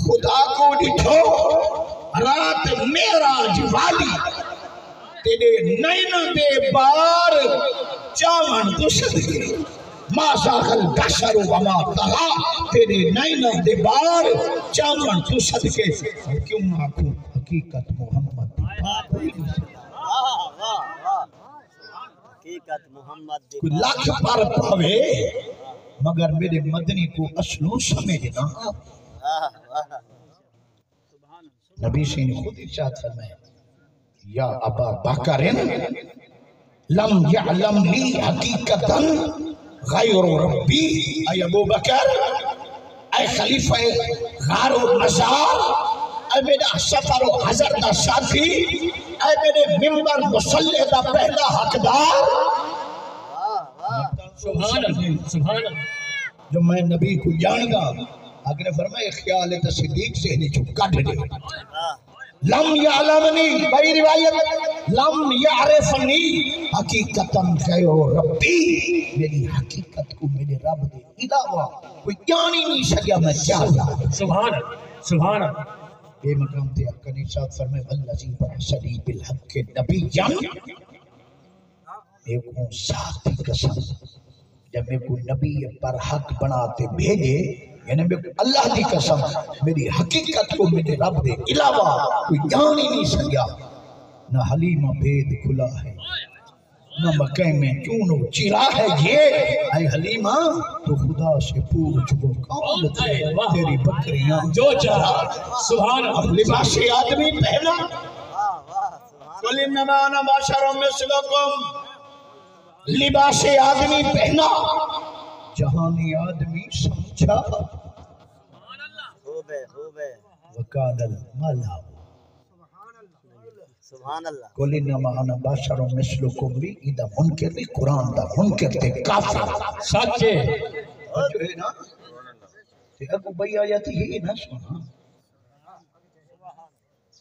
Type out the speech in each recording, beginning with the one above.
खुदा को ॾिठो रात मेराज वाली तेरे नैन दे बार चावण तो सदके मासाखल बशरु वमा तहा तेरे नैन दे बार चावण तो सदके क्यों ना को हकीकत मोहम्मद हकीकत मोहम्मद लाख पर पावे मगर मेरे मदनी को असलो समझना नबी से खुद इरशाद फरमाया या अबा बकर लम यअलम ली हकीकतन गैर रब्बी ऐ अबू बकर ऐ खलीफा गार मजार ऐ मेरा सफ़र हजर का साथी ऐ मेरे मिंबर मुसल्ले का पहला हकदार वाह वाह सुभान अल्लाह सुभान अल्लाह जो मैं नबी को जानदा आगे फरमाया ख्याल है तो सिद्दीक से नहीं चुप काट दे। लम यालमनी बड़ी रिवायत लम यारिफनी हकीकतन गयो रब्बी। मेरी हकीकत को मेरे रब दे अलावा कोई जान ही नहीं सकिया मैं क्या था सुभान सुभान ये मकाम ते अकनी साथ फरमाए वल्लजी बहसली बिल हक के नबी जन। देखो साथ की कसम। जब मेरे को नबी पर हक बनाते भेजे यानी मेरे को अल्लाह की कसम मेरी हकीकत को मेरे रब दे अलावा कोई जान ही नहीं सकिया। न हलीमा भेद खुला है न मकई में चूनो चिरा है ये। ऐ हलीमा तो खुदा से पूछ वो कौन थे? तेरी बकरियाँ जो चाहा सुभान लिबास आदमी पहना। वाह वाह सुभान कुल इन्नमा अना बशरुम मिस्लुकुम लिबास आदमी पहना। जहानी आदमी समझा। है है। वकालल मला सुभान अल्लाह कुल इन्नमा अना बशरुम मिस्लुकुम भी इदा मुनकर भी कुरान दा मुनकर ते काफिर। सच्चे। जो है ना ते अगु भई आयत ये ना सुना।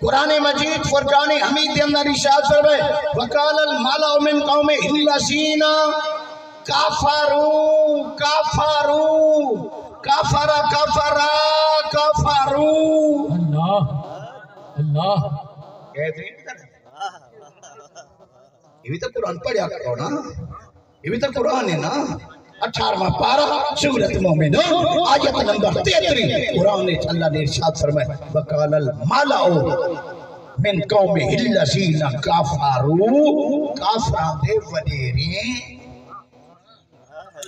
कुरान मजीद फुरकान हमीद के अंदर इरशाद फरमाए वकाल माला मिन कौम इल्लसीना काफरू काफरू काफरा काफरा काफरू। अल्लाह अल्लाह। कहते ये भी तो कुरान पढ़ा करो ना। ये भी तो कुरान है ना। अठारवा पारा सूरत मोमिन, आयत नंबर तेतरी कुरान अल्लाह ने इरशाद फरमाया वकाल अल मालाओ मिन कौम हिल्लसीना काफारू काफरां दे वडेरे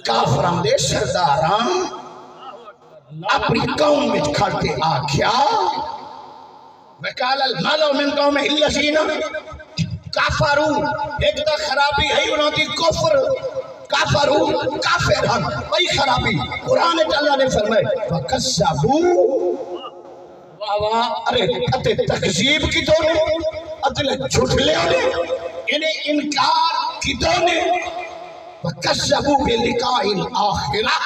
काफरां दे सरदारां, अपनी कौम विच खड़ते आख्या वकाल अल मालाओ मिन कौम हिल्लसीना काफारू, एक तो खराबी है उन्हों की कुफर काफरू काफिर हम। वही खराबी। कुरान में ने फरमाए वाह अरे, अते तकजीब की तो ने अते झुठले ने इन्हें इनकार की तो ने वकस्सबू बि लिकाइल आखिरा।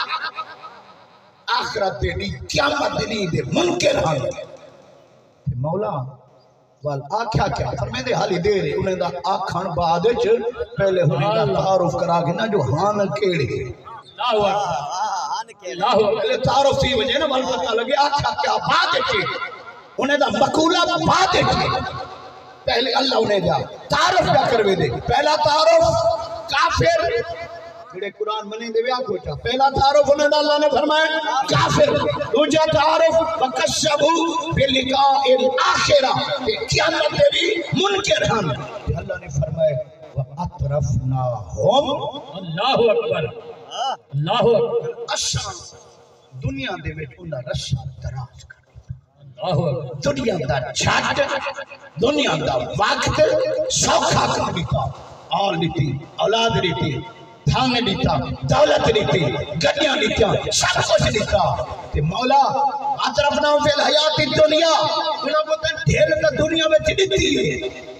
आखिरत दी क़यामत दी दे मुनकिर हन ते मौला वाल आख्या क्या फरमाते हाली देर उन्हें दा आखण बाद च पहले हुने दा तारुफ करा के ना जो हान केड़े अल्लाह अल्लाह पहले तारुफ थी वजे ना वल पता लगे आख्या क्या बाद च उन्हें दा मकूला बाद च पहले अल्लाह उन्हें दा तारुफ क्या करवे दे पहला तारुफ काफिर पहला तारुफ उन्हें दा अल्लाह ने फरमाया काफिर दूजा तारुफ वकशबु बिलिकाइल आखिरा कि क़यामत दे भी मुनकिर हन ते अल्लाह ने फरमाया व अतरफना हम अल्लाह अकबर वाह अल्लाह अकबर असा दुनिया दे विच उन्हां रस्सा दराज कर दित्ता अल्लाह अकबर दुनिया दा छट दुनिया दा वक्त सौखा कर दिता और नीति औलाद नीति धन दिता दौलत दी गड्डिया दिखा सब कुछ दिता। मौला अतरफ नाम फिर हयात दुनिया ढेर तो दुनिया में दिखती है।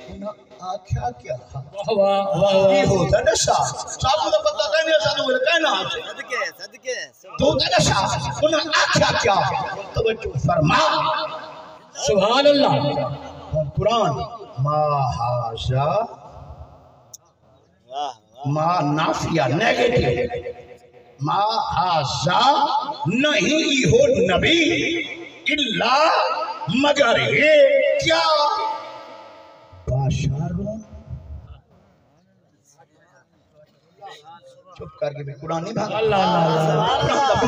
क्या? तो तो क्या? तो मा नाफिया नेगेटिव मा हाजा नहीं हो नबी इल्ला मगर ये क्या? चुप करके भी कुरान नहीं भागा। अल्लाह अल्लाह तो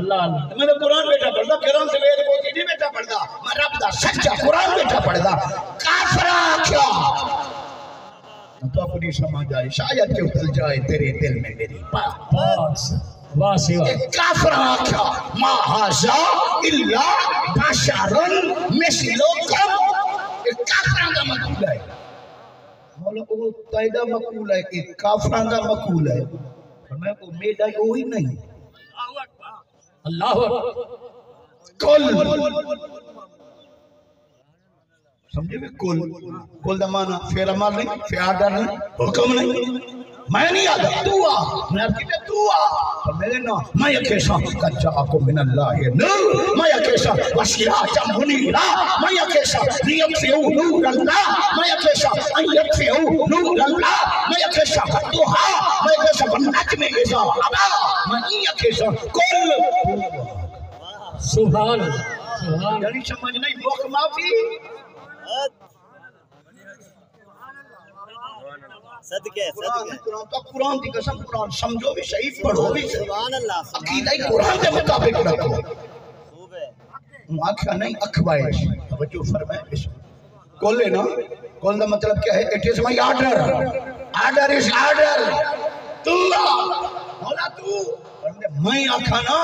अल्लाह अल्लाह। मैं तो कुरान पढ़दा कुरान से वेद को नहीं बेटा पढ़दा मैं रब दा सच्चा कुरान बेटा पढ़दा काफरा क्या? तो अपनी समझ आई शायद के उतल जाए तेरे दिल में मेरी बात? वाह वाह सिवा। ये काफरा क्या मा हाजा इल्ला बशरन मिसलुकुम। ये काफरा मकूल है। मौला वो कायदा मकूल है कि काफरा का मकूल है? मैं को मेरा वही नहीं। अल्लाह कुल समझे भी कुल कुल दा माना फेर अमल नहीं फिर नहीं हुक्म नहीं मैं नहीं आता तू आ मैं कहते तू आ तो मेरे ना मैं अकेशा कच्चा को मिन अल्लाह है नूर मैं अकेशा वसीरा जम मुनीरा मैं अकेशा नियत से हूँ नूर अल्लाह मैं अकेशा अयत से हूँ नूर अल्लाह मैं अकेशा दुहा मैं अकेशा बनत में ऐसा अबा मैं नहीं अकेशा कुल सुभान अल्लाह यानी समझ नहीं मुख माफ़ी सदके सदके। कुरान तो कुरान की कसम कुरान समझो भी सही पढ़ो भी सही। सुभान अल्लाह अकीदा ही कुरान के मुताबिक रखो। खूब है। आख्या नहीं अखबाइश तवज्जो फरमाए इस कोल है ना कोल का मतलब क्या है? It is my order order is order तू होला तू। मैं आखा ना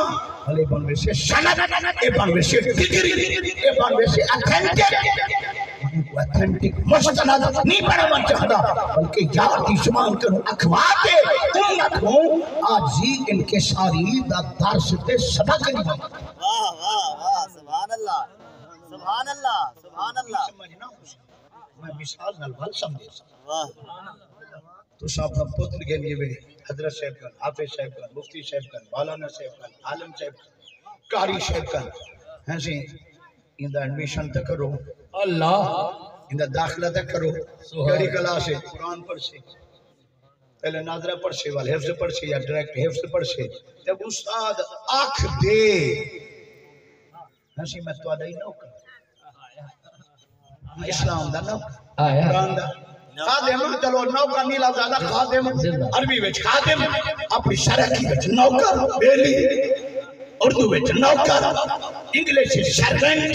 भले बनवे से सनद ए बनवे से डिग्री ए बनवे से ऑथेंटिक ऑथेंटिक मुस्तनद नहीं बराबर चाहता बल्कि यार करूँ अखबार के उम्मत हूँ आज ही इनके सारी दा दर्स ते सबक नहीं वाह वाह वाह सुभान अल्लाह सुभान अल्लाह सुभान अल्लाह समझना मैं मिसाल नाल वल समझे। वाह। तो साहब का पुत्र के लिए वे हज़रत साहब का हाफिज साहब का मुफ्ती साहब का मौलाना साहब का आलम साहब का कारी साहब का। हैं सी इंदा एडमिशन तक करो। अल्लाह। इंदा दाखिला तक करो। केड़ी क्लास है कुरान पढ़ से पहले नाजरा पढ़ से वाल हिफ्ज पढ़ से या डायरेक्ट हिफ्ज पढ़ से जब उस्ताद आँख दे हँसी मैं तो ही नौकर। इस्लाम दा नौकर। आया। कुरान दा। खादिम चलो नौकर नहीं ला ज़्यादा खादिम। अरबी विच खादिम। अपनी शरकी विच नौकर बेली। उर्दू विच नौकर। इंग्लिश सर्वेंट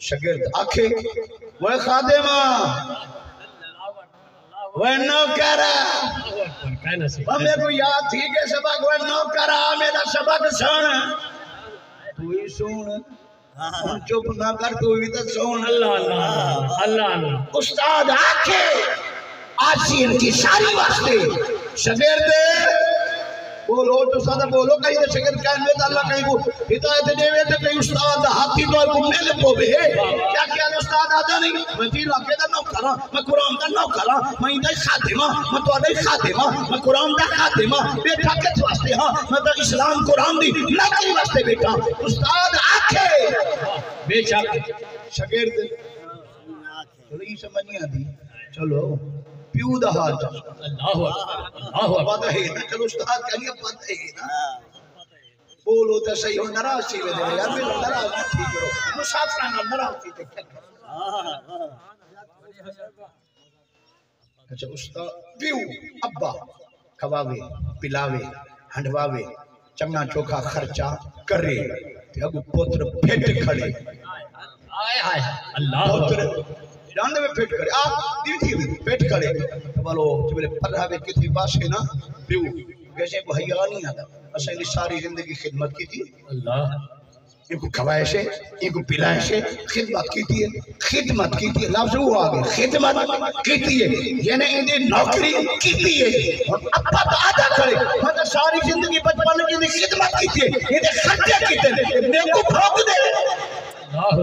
शगिर्द। आखे। वह खादेमा। वह नौकरा। हमें को याद थी के सबक वह नौकरा मेरा सबक सुन तू ही सुन चुप ना कर तू भी तो सुन अल्लाह अल्लाह अल्लाह अल्लाह। उस्ताद आखे। आशियन की सारी वास्ते। शगिर्द। बोलो तो सदा बोलो कहीं तो शागिर्द कहने तो अल्लाह कहीं को हिदायत देवे तो कहीं उस्ताद हाथी तो को मिल पोवे। क्या क्या उस्ताद? आता नहीं। मैं ती लाके दा नौकर हाँ मैं कुरान दा नौकर हाँ मैं इदा खादिमा मैं तो अदा खादिमा मैं कुरान दा खादिमा बेटा के वास्ते हाँ मैं तो इस्लाम कुरान दी नौकरी वास्ते बेटा उस्ताद आखे। बेशक शागिर्द चलो ये समझ नहीं आती। चलो। प्यू दा हाल अल्लाह अल्लाह पता है ना चलो उस्ताद कहिए पता है ना बोलो तो सही हो नाराज़ सी वे यार मैं नाराज़ मत ठीक करो मुसाफिर ना नाराज़ सी ते? अच्छा उस्ताद प्यू अब्बा खवावे पिलावे हंडवावे चंगा चोखा खर्चा करे ते अगु पुत्र फिट खड़े आय हाय अल्लाह पुत्र डंड में फिट करे आप दीठी में फिट करे। तो बोलो जब पढ़ा में कितनी बात है ना बिउ वैसे को हया नहीं आता। असल सारी ज़िंदगी खिदमत की थी। अल्लाह। इनको खवाए से इनको पिलाए से खिदमत की थी खिदमत की थी। लफ्ज वो आ गए खिदमत की थी। यानी इन्हें नौकरी की थी। और अब्बा तो आधा करे मतलब सारी ज़िंदगी बचपन की इन्हें खिदमत की थी। इन्हें खर्चे की थी। मेरे को भोग दे। अल्लाह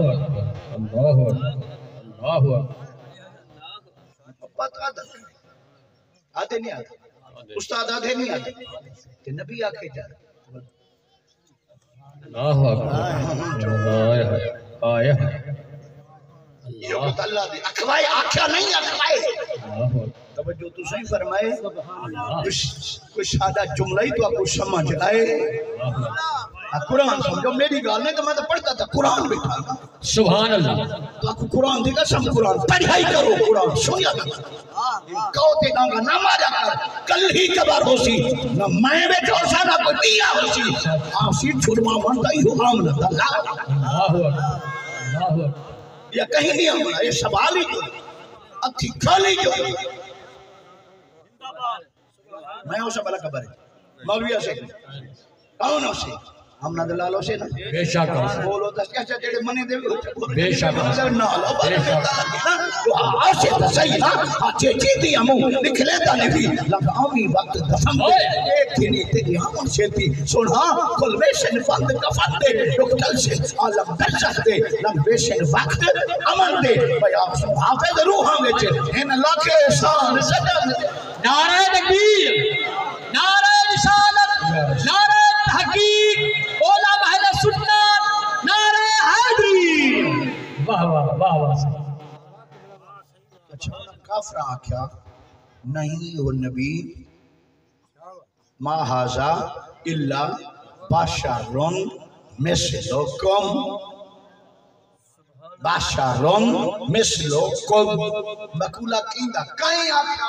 अल्लाह अल्लाह अब्बा तो आधा नहीं आते। उस्ताद आधे नहीं आते। ते नबी आखे जा अल्लाह हाय। आय अल्लाह दे। अखवाए आख्या नहीं अखवाए अल्लाह तवज्जो तो सही फरमाए। कुछ कुछ सादा जुमला ही तो आपको समझ आए कुरान समझो मेरी गाल नहीं तो मैं तो पढ़ता था कुरान बैठा सुभान अल्लाह तो आपको कुरान देगा सब कुरान पढ़ाई करो कुरान सुनिया कहो ते डांगा ना मारा कर कल ही कबार होसी ना मैं बैठो सा ना कोई दिया होसी। आसी छुड़वा बनता ही हो ना अल्लाह अल्लाह अल्लाह या कहीं नहीं आना ये सवाल ही जो अथी खाली जो मैं हो उसे बला खबर है। मौलविया से। कौन उसे? हम ना दलालो से ना। बेशक बोलो तो क्या जेड़े मने दे बेशक। ना लो बेशक। आसे तो सही ना। अच्छे जीती हम निकले ता नहीं भी। लगावी वक्त दे। एक दिन तेरी हम से थी सुन हाँ कुल वेशन फंद कफन दे। डॉक्टर से आलम सकते लम वेशन वक्त अमन दे। भाई आप हाफिज रूह हम विच। इन लाखे एहसान सदन नारे काफरा आख्या, नहीं हो नबी माहाजा इल्ला बाशारुन, मिसलुकुम बाशारुन, मिसलुकुम। मकुला कींदा, काई आख्या?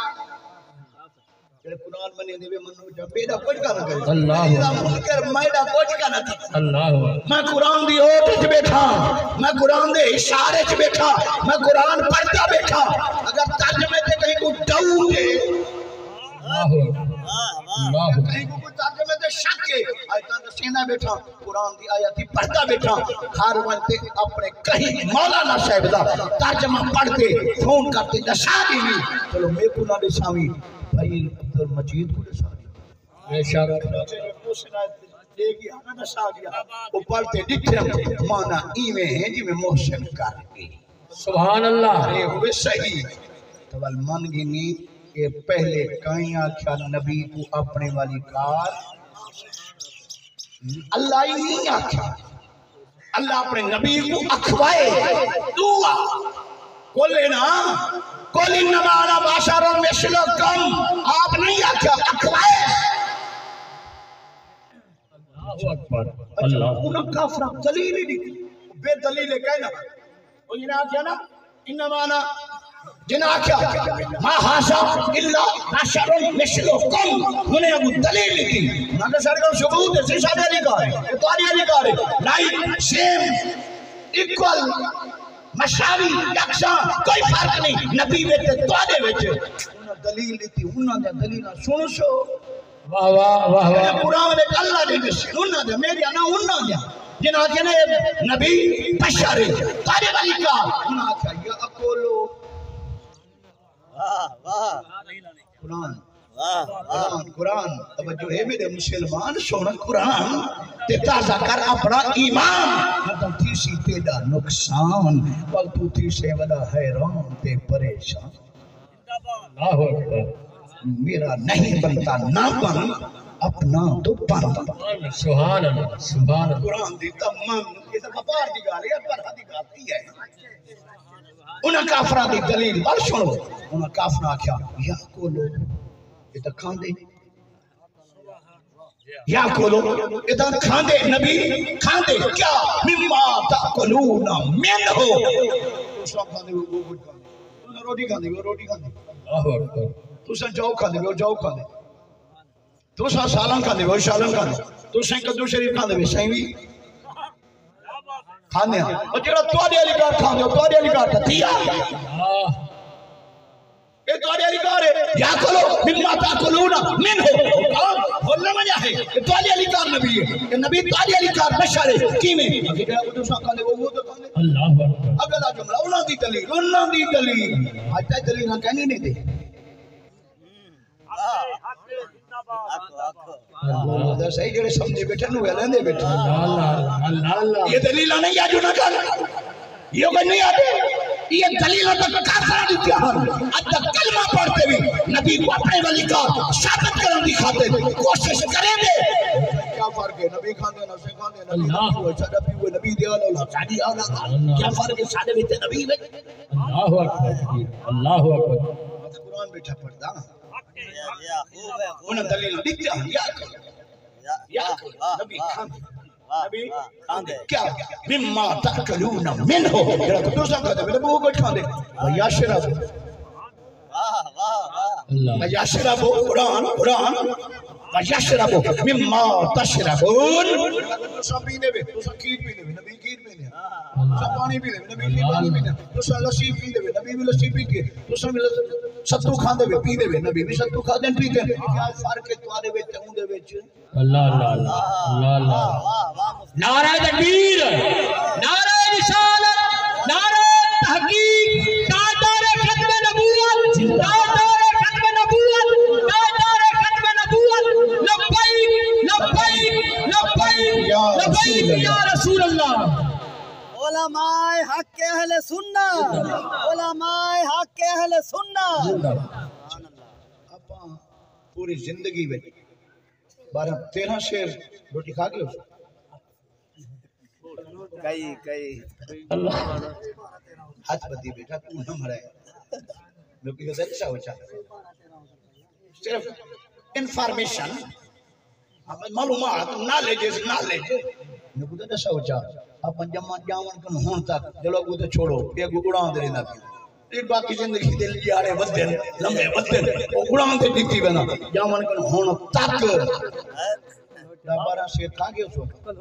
जेड़े कुरान बने देवे मनु जा बेड़ा कुछ का ना कुछ का तर्जमे कहीं को कहीं बैठा कुरान आयत ही पढ़ता बैठा हर वक्त अपने कहीं मौलाना साहब तर्जमा फ़ोन करते दशा दी चलो मेरे को ना दशावी भाई अब्दुल मजीद को दशा बेशक ऊपर दिखे माना इवे है जिਵੇਂ मोशन करके सुभान अल्लाह अरे हुए सही। तवल मन गिनी ये पहले कहीं आख्या नबी को अपने वाली कार। अल्लाह ही नहीं आख्या। अल्लाह अपने नबी को अखवाए। दुआ ना कोली नमाना बाशारों में कम आप नहीं आख्या अखवाए अल्लाह। अकबर उन्हें काफरा दलील ही नहीं बेदलील है कहना। वो जिन्हें आख्या ना? इन्ना माना जिन्हें आख्या मा हाशा इल्ला बशरुन मिस्लुकुम उन्हें अबू दलील थी के सर का सबूत है? शीशा दे लिखा है तो आरिया लिखा है। Like same equal. मशावी यकसा कोई फ़र्क नहीं। नबी विच ते तुहाडे विच। उन्हें दलील दी थी उन्हां दी दलील सुन। सो वाह वाह वाह वाह। कुरान ने अल्लाह ने दसी उन्ना दे मेरे ना उन्ना दे। जिना के ने नबी बशर तारे वाली का। उन्ना आख्या या अकोलो। वाह वाह। कुरान। कुरान तवज्जो है मेरे मुसलमान सुन कुरान ते ताज़ा कर अपना ईमान मतलब थी सी तेरा नुकसान पल तू थी से वदा हैरान ते परेशान अल्लाह मेरा नहीं बनता ना बन अपना तो बन सुभान अल्लाह सुभान अल्लाह कुरान दी तमाम ये तो व्यापार दी गल है पर हदी गलती है उन्हें काफरा दी दलील बल सुनो उन्हें काफरा आख्या या कोलो ये इधर खांदे। या खोलो। इधर खांदे नबी खांदे। क्या? मिम्मा ताकुलूना मिन हो। खांदे वो रोटी खांदे वो रोटी खांदे। अल्लाह अकबर। जाओ खांदे वो जाओ खांदे। तुसा सालन खांदे वो सालन खांदे। तुसा कद्दू शरीफ खांदे वे सही भी। खाने हाँ। और जेड़ा तोड़े वाली कार खांदे तोड़े वाली कार थी ये नहीं आज ना कर। नहीं आते। ये दलील तक काफरा दी जहान अब तक कलमा पढ़ते भी नबी को अपने वाली का साबित करने की खातिर कोशिश करेंगे। क्या फ़र्क है? नबी खाते ना से खाते नबी अल्लाह। को अच्छा नबी वो नबी दे वाला शादी आला क्या फ़र्क है? सादे में नबी में अल्लाह अकबर अल्लाह अकबर। कुरान बैठा पढ़दा या या खूब है खूब उन दलील दी याद करो। या वाह नबी वाह। क्या मिम्मा तकलूना मिनहु जरा को दूसरा कहते मेरे मुँह को खाते यशरब वाह वाह वाह अल्लाह कुरान कुरान यशरबु मिम्मा तशरबून सब पीने वे तो खीर पीने वे नबी खीर सब पानी पीने वे नबी भी पानी पीने तो सब लस्सी पीने वे नबी भी लस्सी पीते तो सब सत्तू खांदे वे पीने वे नबी भी सत्तू खादे पीते क्या फ़र्क है तुम्हारे विच उंदे विच अल्लाह अल्लाह अल्लाह अल्लाह नारा तकबीर नारा रिसालत नारा तहकीक तादार खत्म नबूवत तादार खत्म नबूवत तादार खत्म नबूवत। लब्बैक लब्बैक लब्बैक लब्बैक या रसूल अल्लाह ওলামায় হাক্কে আহলে সুন্না ওলামায় হাক্কে আহলে সুন্না अपा पूरी ज़िंदगी में बारह तेरह शेर रोटी खा गए कई कई अल्लाह हाथ बदी बेटा तू न मरे लोग ये अच्छा हो जा सिर्फ़ इंफॉर्मेशन मालूमात नॉलेज इज़ नॉलेज लोग तो अच्छा हो जा आप जमा जावन कन हुन तक चलो वो तो छोड़ो पेग उड़ांदे रहंदा पे बाकी ज़िंदगी दे लियाड़े वदन लंबे वदन ओ उड़ांदे दिखती वेना जावन कन हुन तक। दोबारा से थागे सो कल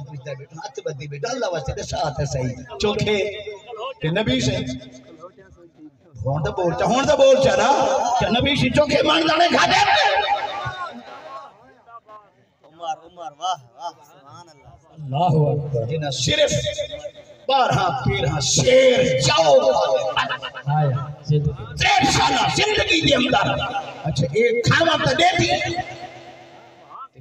पूछता बेटा हाथ अल्लाह वास्ते दे साथ है सही। चोखे ते तो तो उमर वाह वाह सुभान अल्लाह अल्लाह अकबर। जिना सिर्फ़ 12 13 शेर जाओ। हाय डेढ़ साल ज़िंदगी दे अंदर। अच्छा एक खावा तो दे दी।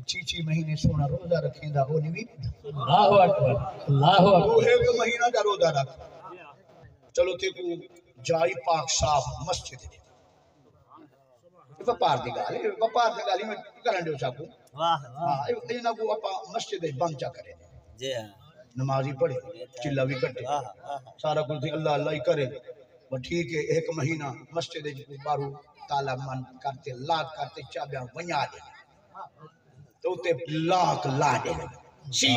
छी महीने सोना रोजा रखेंदा ओ नहीं अल्लाह अकबर अल्लाह अकबर। एक महीना का रोजा रख। चलो ते को जाई पाक साहब मस्जिद। वपार दी गाल वपार दी गाल में करन दो साकू वाह वाह ਹਾਂ ਇਹ- ਇਹਨਾਂ ਕੋ ਆਪਾਂ ਮਸਜਿਦ ਵਿੱਚ ਬੰਦ ਚਾ ਕਰੇ जी हाँ ਨਮਾਜ਼ੀ ਪੜ੍ਹੇ ਚਿੱਲਾ ਵੀ ਕੱਟੇ वाह वाह ਸਾਰਾ ਕੁਝ ਤੇ ਅੱਲਾ ਅੱਲਾ ਹੀ ਕਰੇ ਬਸ ਠੀਕ ਹੈ ਇੱਕ ਮਹੀਨਾ ਮਸਜਿਦ ਵਿੱਚ ਕੋਈ ਬਾਰੂ ਤਾਲਾ ਮਨ ਕਰਤੇ ਲਾਕ ਕਰਤੇ ਚਾਬਿਆਂ ਵੰਜਾ ਦੇ ਤੇ ਉੱਤੇ ਲਾਕ ਲਾ ਦੇ ਸੀ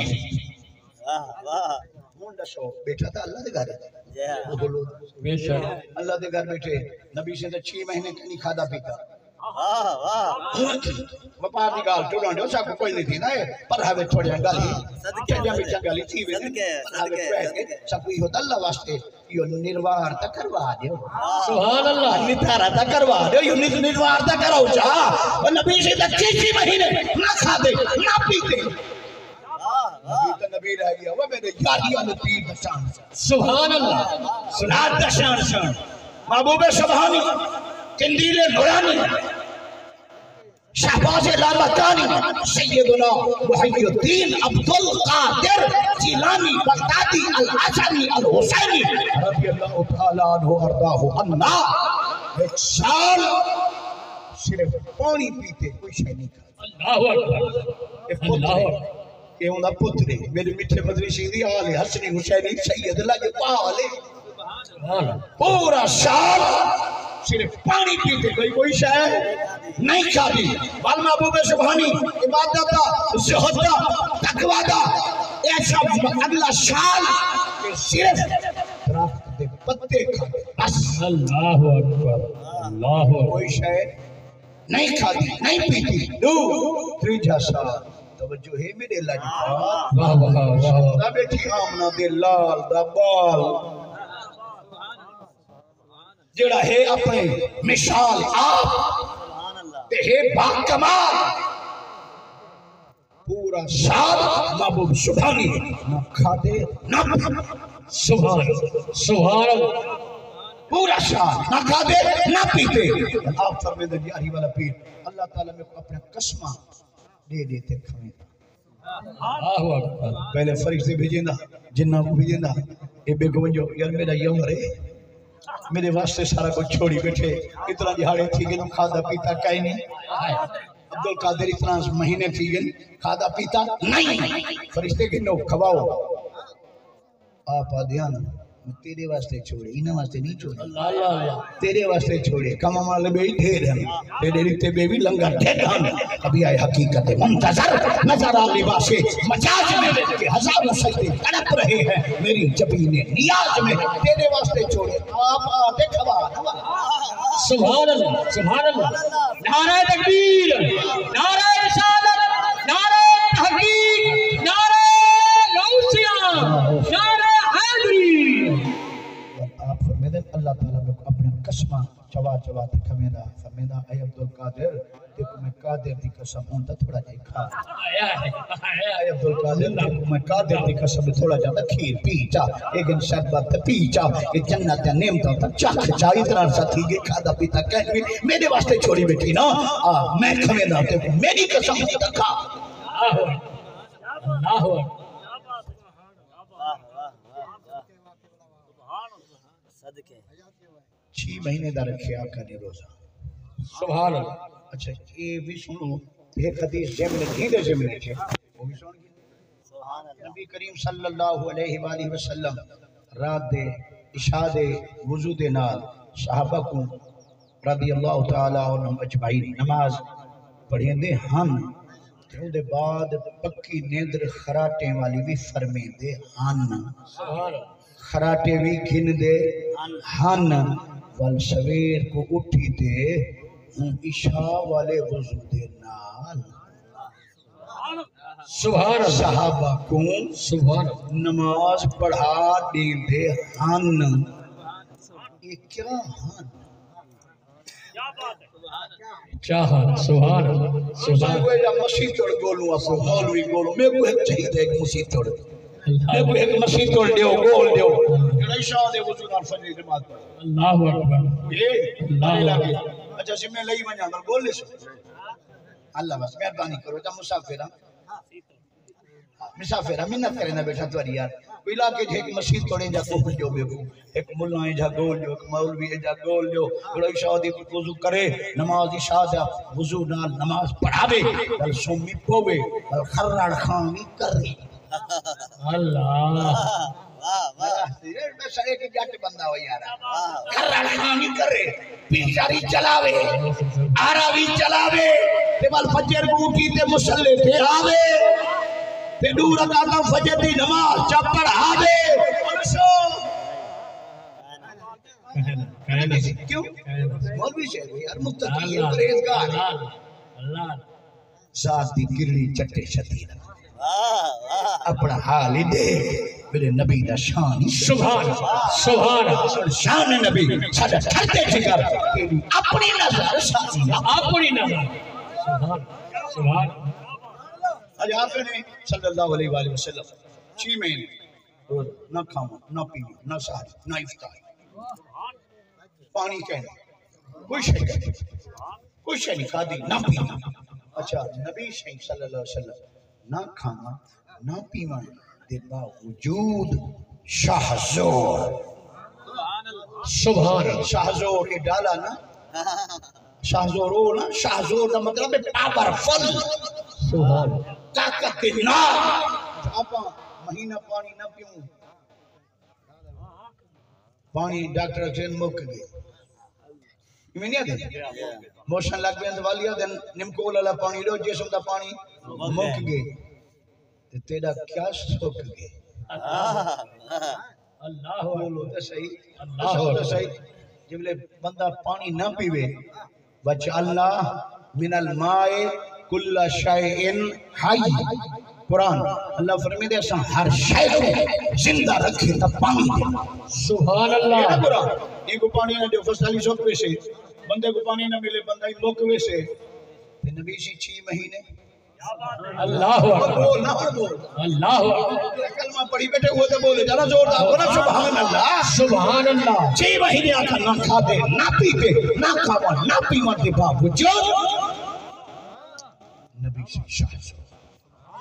वाह वाह ਹੁਣ ਦੱਸੋ ਬੇਟਾ ਤਾਂ ਅੱਲਾ ਦੇ ਘਰ ਹੈ जी हाँ ਉਹ ਬੋਲੋ बेशक अल्लाह के घर बैठे नबी से तो छह महीने नहीं खाता पीता वाह वाह। कोई नहीं थी ना ये, पर हवे थोड़ी गाली। सदके, चंगा भी चंगा ली थी वे। सदके, पर हवे सदके, ट्रैक के, सदके। सब कोई होता अल्लाह वास्ते यो निर्वाण तक करवा दो सुभान अल्लाह निथारा तक करवा दो यो नित तक करो जा। और नबी से तो छह छह महीने? ना खाते ना पीते। वाह वाह। नबी रह गया वो मेरे यारियाँ ने पीर बचान सुभान अल्लाह सुनात दशान शान महबूब सुबहानी कंदील गुरानी शहबाज लामकानी सैदना मुहीद्दीन अब्दुल कादिर जिलानी बगदादी अल अजमी अल हुसैनी रबी अल्लाह तआला अन्हु अरदाहु अन्ना। एक साल सिर्फ़ पानी पीते कोई शय नहीं खाते अल्लाह अकबर। अल्लाह ये उनका पुत्र है। मेरे मिठे मदनी शहीदी आल हसनी हुसैनी सैयद लग पाले पूरा साल सिर्फ़ पानी पीते कोई कोई शायद नहीं खाती। बाल महबूब सुबहानी इबादत जहदा तकवादा। ऐसा अगला साल सिर्फ़ दरख्त के पत्ते खाते। अकबर अल्लाह कोई नहीं खाती नहीं पीती। साल। तवज्जो है मेरे वाह वाह वाह। आमना दे लाल दा बाल। जेड़ा है अपने मिसाल आप। ते है बाग कमाल। पूरा साल महबूब सुभानी ना खाते ना सुभान सुभान पूरा साल ना खाते ना पीते। आप फरमाते यारी वाला पीर अल्लाह ताला मेरे को अपना कसमा दे देते खावे पहले फरिश्ते भेजेंदा जिन्ना को भेजेंदा ए बेगो बेगवंजो यार मेरा यौम रे मेरे वास्ते सारा कुछ छोड़ी बैठे। इतना दिहाड़े थी गए खादा पीता कहीं नहीं। अब्दुल कादिर इतना महीने थी गए, खादा पीता नहीं। फरिश्ते गिनो खवाओ आप ध्यान तेरे वास्ते छोड़े इन्हें वास्ते नहीं छोड़े। तेरे वास्ते छोड़े। कम वाले बे ढेर हैं तेरे रिश्ते बे भी लंगर ढेर हैं अभी आए हकीकत मुंतजर नज़र आ लिबासे मजाज में के हज़ारों सजदे तड़प रहे हैं। मेरी जबीने नियाज में। तेरे वास्ते छोड़े। आप आते खबा खबा सुभान अल्लाह सुभान अल्लाह नारे तकबीर नारे रिसालत नारे तहकीक नारे गौसिया अल्लाह ताला को अपने कसमा चवा चवा ते खमेदा फरमादा ऐ अब्दुल कादिर, देखो मैं कादिर दी कसम हूँ तो थोड़ा जा खा। आया है आया अब्दुल कादिर, देखो मैं कादिर दी कसम, थोड़ा ज़्यादा खीर पी जा, एक दिन शरबत पी जा, ये जन्नत या नेमतों तक चख जा इतना सा थी, ये खादा पीता कह भी मेरे वास्ते छोड़ी बैठी ना, आ, मैं खमेदा देखो मेरी कसम तो खा। अल्लाहु अकबर अल्लाहु अकबर वाह वाह वाह सदके छह महीने दा रखे आका ने रोजा सुभान अल्लाह अच्छा ये भी सुनो एक हदीस जेमने कीदे जेमने छे वो भी सुन सुभान अल्लाह नबी करीम सल्लल्लाहु अलैहि वाली वसल्लम रात दे इशा दे वजू दे नाल सहाबा को रदी अल्लाह तआला अन्हुम अजमाइन नमाज पढ़ेंदे हन ते ਉਹਦੇ ਬਾਅਦ ਪੱਕੀ ਨੀਂਦਰ ਖਰਾਟੇ ਵਾਲੀ ਵੀ ਫਰਮੇਂਦੇ ਹਨ सुभान अल्लाह ਖਰਾਟੇ ਵੀ ਗਿਣਦੇ ਹਨ वल सवेर को उठी दे ईशा वाले वज़ू दे नाल। सहाबा को सुभान। नमाज़ पढ़ा देंदे हन। ये क्या हन? चाह सुभान। सुभान। या मसीह तोड़ गोलू असो मौलवी गोलू मेरे को एक चाहिए एक मसीह तोड़ मेरे को एक मसीह तोड़ दियो गोल दियो जड़ा इशा दे फजर की नमाज़ पढ़। अल्लाहु अकबर। ये? अल्लाह अच्छा सिमे लई वणा मगर गोल ले अल्लाह बस मेहरबानी करो ता मुसाफिर। मुसाफिर मिन्नत करे ना बेटा तुम्हारी यार। इलाके जे एक मस्जिद तोड़े जा को जो बेबू एक मुल्ला जा गोल जो एक मौलवी जा गोल जो। बड़ा इशा दी वज़ू करे नमाज़ इशा दा वज़ू नाल नमाज़ पढ़ावे। कल सोमी पोवे कल खर्राड़ खानी करे। अल्लाह। वाह वाह। के जट बंदा हो यार। खर्राड़ खानी करे पिछारी चलावे आरा भी चलावे ते बल फजर को ते मुसल्ले ते आवे ते दूर रकाता फजर दी नमाज़ चा पढ़ावे। सो कहना कहना क्यों? मौलवी से यार मुत्तकी परहेजगार। अल्लाह अल्लाह। जात दी गिरली चट्टे शतीन वाह वाह। अपना हाल ही दे मेरे नबी दा शान। सुभान सुभान। शान नबी। साडा ठरते तेरी अपनी नज़र साथी अपनी नज़र। सुभान सुभान। आज आपने सल्लल्लाहु अलैहि वसल्लम छह महीने। रोज न खाओ न पियो न सहर न इफ्तार। पानी कहना शय कहना कोई शय नहीं खादी न पीना। अच्छा नबी सल्लल्लाहु अलैहि वसल्लम न खाना न पीना दे बावजूद शाहजोर। सुभान शाहजोर ये डाला ना? शाहजोर हो ना? शाहजोर का मतलब है पावरफुल सुभान ताकत के ना आपा महीना पानी ना पीऊं। पानी डॉक्टर से मुक गए। नहीं आते? मोशन लग गया दवालिया दिन निमकोल वाला पानी लो जिसम का पानी मुक गए। ते तेरा क्या सुक गए अल्लाह। बोलो तो सही। अल्लाह दसो तो सही। जिबले बंदा पानी ना पीवे। बच अल्लाह मिनल माए कुल्ला शैइन हाई। कुरान अल्लाह फरमाते हैं असां हर शय को ज़िंदा रखे त पानी दे। सुभान अल्लाह कुरान? इनको पानी ना दो फसली सब वैसे। बंदे को पानी ना मिले बंदा ही मुक वैसे। ते नबी सी 6 महीने अल्लाह अल्लाह। कलमा पढ़ी बैठे वो तो बोले जरा जोरदार बोला सुभान अल्लाह सुभान अल्लाह छह महीने आका ना खाते ना पीते ना खावा ना पीवा के बावजूद नबी से शाह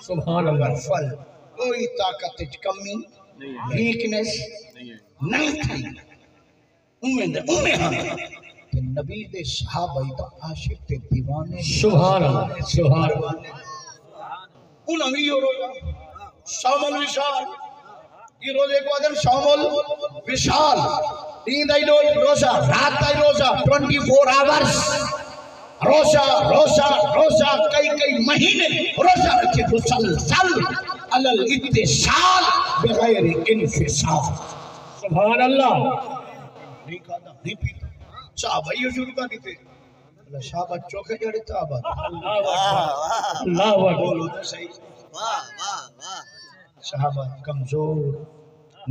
सुभान अल्लाह फल कोई ताकत च कमी वीकनेस नहीं थी। उम्मीद उम्मीद हम नबी दे सहाबा तो आशिक ते दीवाने सुभान अल्लाह सुभान अल्लाह भी यो रोजा। शामल विशाल। ये रोज़े को विशाल। नींद आई रोज रोजा, रात आई रोजा 24 आवर्स रोजा रोजा रोजा कई कई महीने रोजा रखे मुसलसल अलल इत्तिसाल बगैर इनफिसाल। सुभान अल्लाह। नहीं खाता नहीं पीता। साहब ये शुरू कर देते अल्लाह शाबाश चौके जड़े ताबत अल्लाह अकबर। अल्लाह बोलो तो सही। वाह वाह वाह। सहाबा कमज़ोर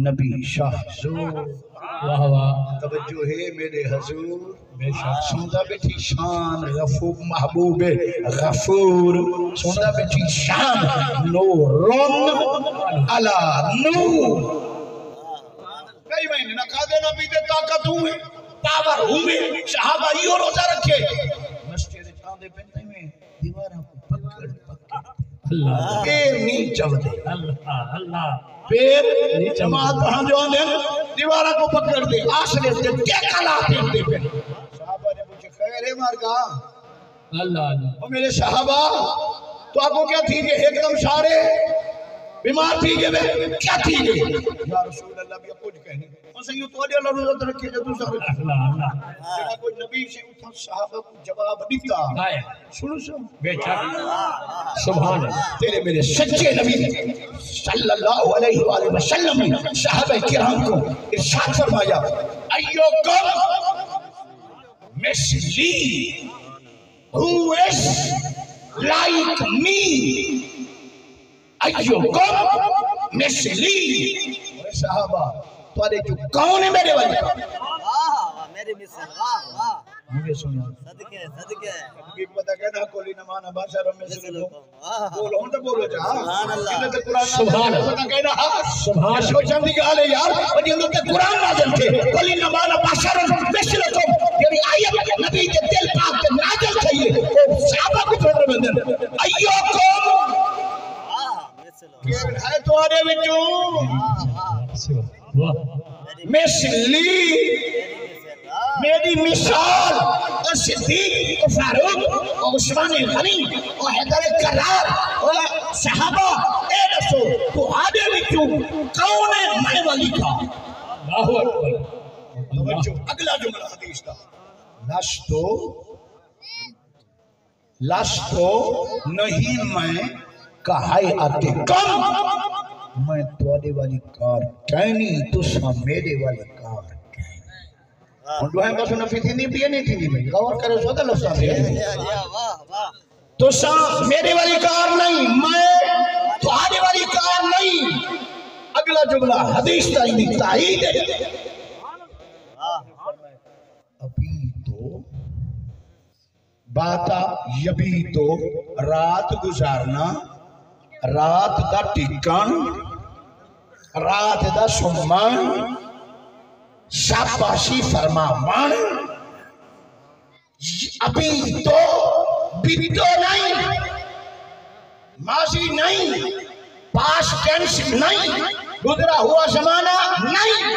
नबी शाहजोर वाह वाह। तवज्जो है मेरे हजूर। बेशक। सुनता बेटी शान गफूर महबूब गफूर। सुनता बेटी शान नूरुन अला नूर। कई महीने ना खाते ना पीते ताकत हुए पावर हुए सहाबा यो रोजा रखे। मस्जिद पे में दीवारों को पकड़ पकड़। अल्लाह। के नहीं चलते अल्लाह अल्लाह। फिर जमात जो आंदे दीवारा को पकड़ दे। आसरे से लाते दे फिर साहबा ने पूछे खैर है अल्लाह अल्लाह। ओ मेरे साहबा तो आपको क्या थी कि एकदम सारे बीमार थी के वे। क्या थी के या रसूल अल्लाह भी कुछ कहने उनसे यूँ तो अल्लाह नज़र रखे जो तू सब अल्लाह अल्लाह। जेड़ा कोई नबी से उठा साहबा को जवाब दिता गाय। सुनो सुनो। बेशक सुभान अल्लाह। तेरे मेरे सच्चे नबी सल्लल्लाहु अलैहि वसल्लम ने साहबा किराम को इरशाद फरमाया अय्युकुम मिसली हु इज़ लाइक मी अय्युकुम मिसली साहबा तुम्हारे जो कौन है मेरे वाले वाह वाह मेरी मिसल वाह वाह मुझे सुनो सदके सदके एक पता कहना कोली न माना भाषा रमे से लो बोलो तो बोलो जा सुभान अल्लाह। इन्हें तो कुरान सुभान पता कहना हाँ सुभान सोचने की गाल है यार और लोग के कुरान नाज़िल थे कोली न माना भाषा रमे मिसल तो ये आयत नबी के दिल पाक के नाज़िल थे ये वो साहबा को छोड़ बंदन अयो को है तुम्हारे विचों मिसली मेरी मिसाल और सिद्दीक और फारूक और उस्मान गनी और हैदर करार और सहाबा। ए दसो तो आगे भी कौन है मैं वाली का? अल्लाह अकबर। अगला जुमला हदीस का। लस्तो लस्तो नहीं मैं कहाई आते कम। मैं तुम्हारे वाली कार टहनी तुसा मेरे वाली कार टहनी। और दुआएँ बस नफी थी नहीं पिए नहीं थी नहीं गौर करे सो तो लफ्ज़ में वाह तुसा मेरे वाली कार नहीं मैं तुम्हारी वाली कार नहीं। अगला जुमला हदीस का ही ताईद है। अभी तो बाता यभी तो रात गुजारना रात का टिकन रात का सुमन शाबाशी फरमावन अभी तो बीतो नहीं माजी नहीं पास टेंस नहीं गुजरा हुआ जमाना नहीं।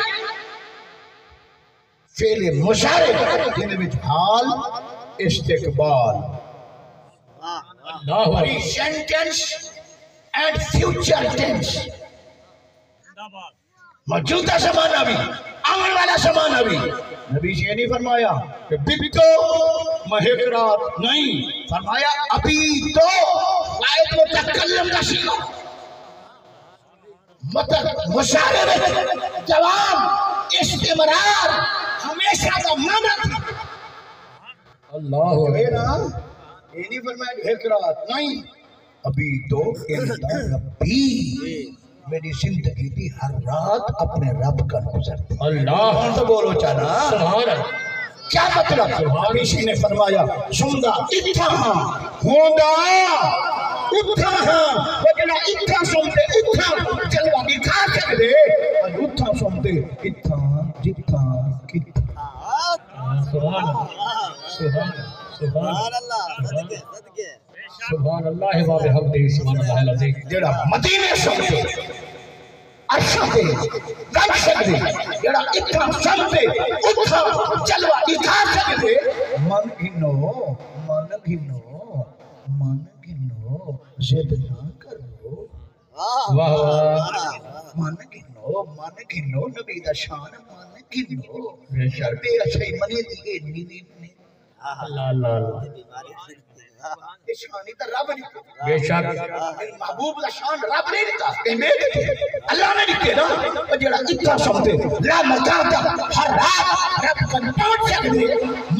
फेले मुशारे जिन्हें हाल इस्तिकबाल। वाह and future tense. मौजूदा जमाना भी, आने वाला जमाना भी। नबी जी ने नहीं फरमाया कि बितो महकरात नहीं। फरमाया, अभी तो वायद मुतकल्लम का सीगा मतलब मुशारे में जवाब इस्तेमरार हमेशा का माना था अल्लाह ये नहीं फरमाया रात नहीं। अभी तो रब्बी मेरी ज़िंदगी दी हर रात अपने रब का गुजरती अल्लाह। तो बोलो चाना? क्या मतलब? हबीशी ने फरमाया सुनदा इत्था हाँ होंदा उठा हाँ वो जड़ा इत्था सुनते उठा चलवा दिखा कर दे और उठा सुनते इत्था जित्था कित्था। सुभान। अल्लाह सुभान सुभान। सुभान अल्लाह सदके सदके सुभान अल्लाह व बिहम्दिही सुभान अल्लाह अज़ीम जड़ा मदीने सुनते अर्शा पे रख सकते जड़ा इत्था सुनते उठा चलवा दिखा कर मन गिनो मन गिनो मन गिनो जिद ना करो। वाह वाह मन गिनो मन गिनो नबी दा शान मन गिनो बेशक। शर्ते अच्छे मने दी ए नीवी ने। अल्लाह अल्लाह अल्लाह बेशक। महबूब दा शान रब ने दिता। ए अल्लाह ने दिते ना ओ जेड़ा इत्था सुनते ला मकाता हर रात रब कन पहुँच सकदे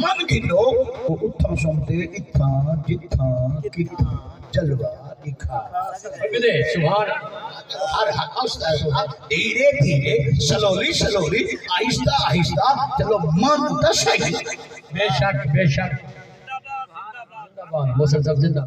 मन गिनो ओ उठा सुनते इत्था जित्था कित्था जलवा दिखा किने सुभान। हर हौसला धीरे धीरे स्लोली स्लोली आहिस्ता आहिस्ता चलो मन तो बेशक। मुसलसल ज़िंदा